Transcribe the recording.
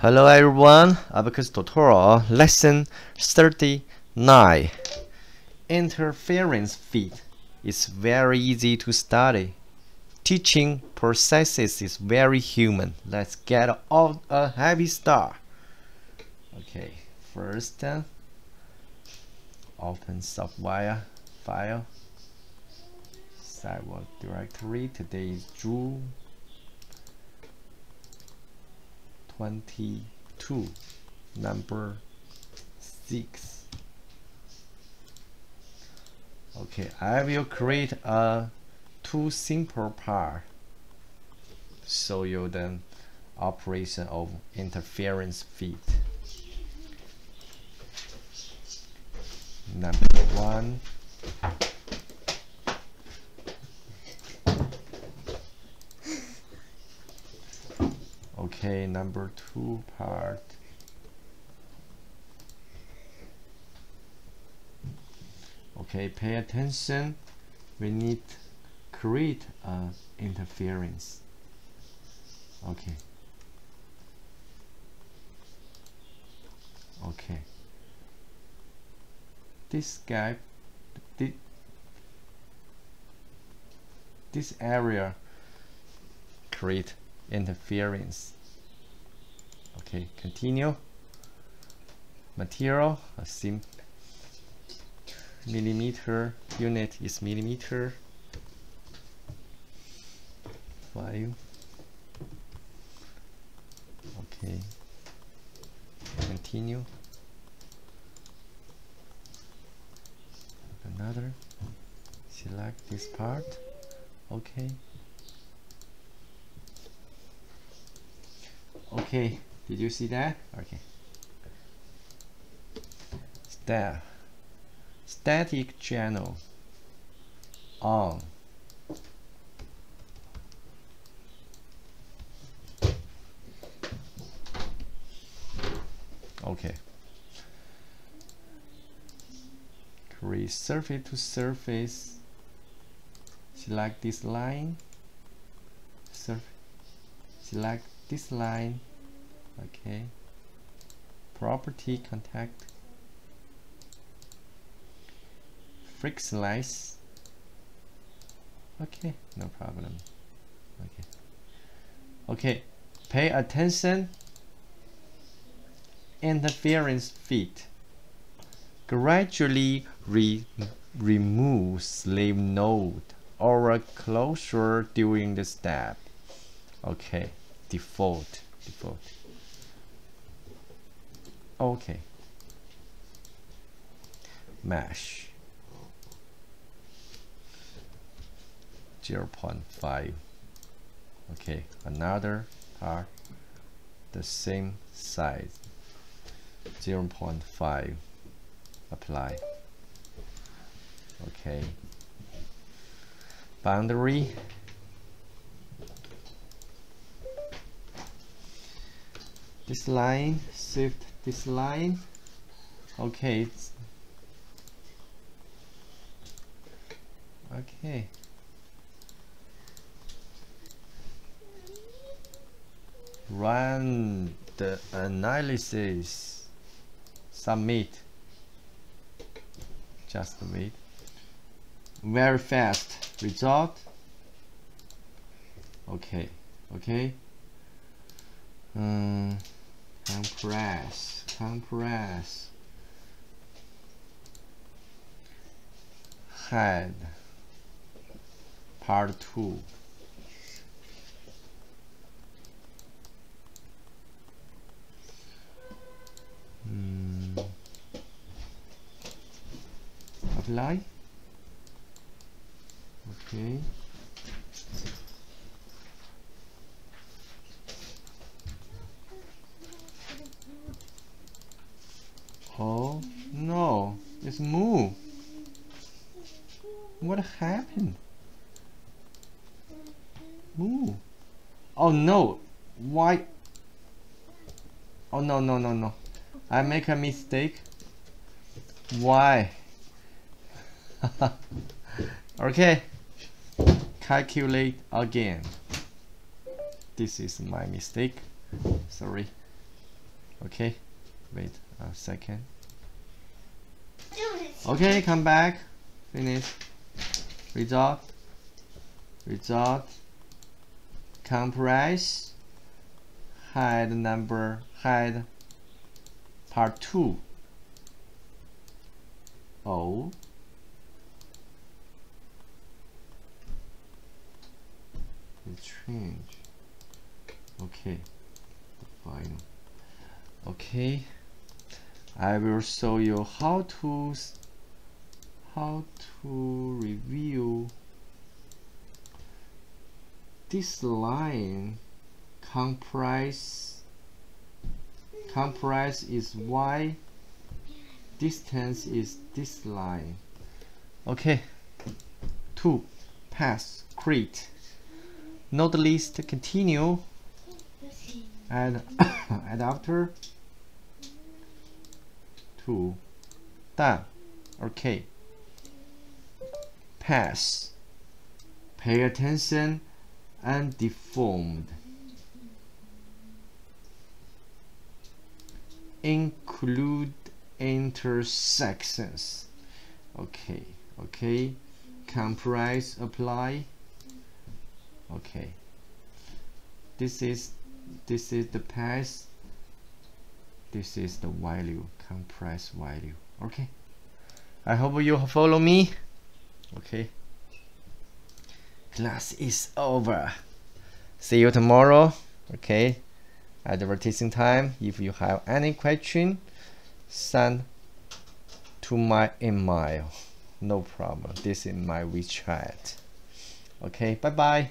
Hello everyone, Abaqus tutorial lesson 39. Interference fit is very easy to study. Teaching processes is very human. Let's get off a heavy start. Okay, first open software file set work directory. Today is June 22 number 6 okay I will create a two simple part show you the operation of interference fit. Number one okay number two part. Okay pay attention. We need create a interference. Okay. Okay. This guy this, this area create interference okay continue. Material a sim millimeter unit is millimeter. Five okay. Continue. Another. Select this part. Okay. Okay did you see that? Okay. Stat. Static channel on. Okay. Create surface to surface. Select this line. Surface select this line okay. Property contact. Frictionless okay no problem. Okay. Okay pay attention. Interference fit gradually re remove slave node or closure during the step okay default default okay. Mesh 0 0.5 okay another part the same size. 0 0.5 apply. Okay. Boundary this line shift this line. Okay okay. Run the analysis. Submit. Just wait very fast. Result. Okay okay. Um, CPRESS. CPRESS. Head. Part 2 hmm. apply. Okay Oh move. What happened? Move. Oh no, why? Oh no, no, no, no. I make a mistake. Why? okay. Calculate again. This is my mistake. Sorry. Okay, wait a second. Okay, come back. Finish. Result. Result. CPRESS. Hide number. Hide part 2. Oh. change okay final okay I will show you how to how to review this line CPRESS CPRESS is y distance is this line. Okay two pass create. Not least continue and adapter to done. Okay pass pay attention and deformed. Include intersections. Okay okay. CPRESS apply. Okay. This is this is the path this is the value. CPRESS value. Okay. I hope you follow me okay. Class is over. See you tomorrow. Okay. Advertising time. If you have any question send to my email. No problem. This is my WeChat. Okay. Bye bye